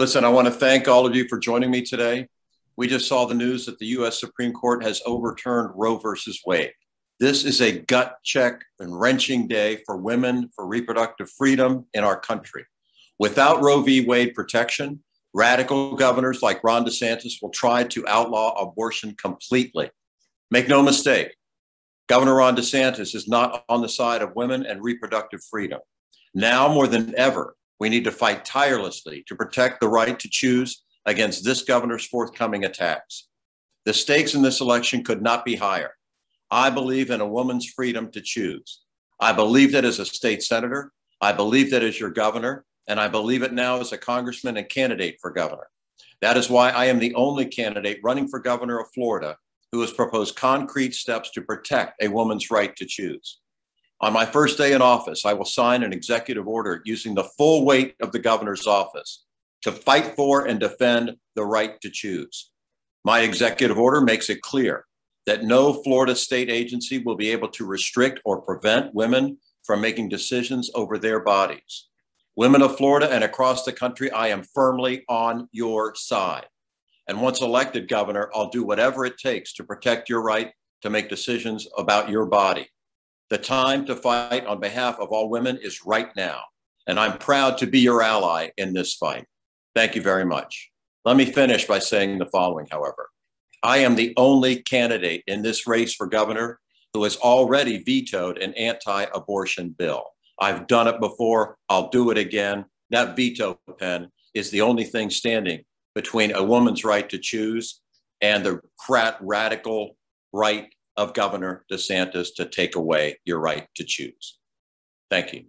Listen, I want to thank all of you for joining me today. We just saw the news that the US Supreme Court has overturned Roe versus Wade. This is a gut check and wrenching day for women for reproductive freedom in our country. Without Roe v. Wade protection, radical governors like Ron DeSantis will try to outlaw abortion completely. Make no mistake, Governor Ron DeSantis is not on the side of women and reproductive freedom. Now more than ever, we need to fight tirelessly to protect the right to choose against this governor's forthcoming attacks. The stakes in this election could not be higher. I believe in a woman's freedom to choose. I believe that as a state senator. I believe that as your governor, and I believe it now as a congressman and candidate for governor. That is why I am the only candidate running for governor of Florida who has proposed concrete steps to protect a woman's right to choose. On my first day in office, I will sign an executive order using the full weight of the governor's office to fight for and defend the right to choose. My executive order makes it clear that no Florida state agency will be able to restrict or prevent women from making decisions over their bodies. Women of Florida and across the country, I am firmly on your side. And once elected governor, I'll do whatever it takes to protect your right to make decisions about your body. The time to fight on behalf of all women is right now. And I'm proud to be your ally in this fight. Thank you very much. Let me finish by saying the following, however. I am the only candidate in this race for governor who has already vetoed an anti abortion bill. I've done it before, I'll do it again. That veto pen is the only thing standing between a woman's right to choose and the radical right of Governor DeSantis to take away your right to choose. Thank you.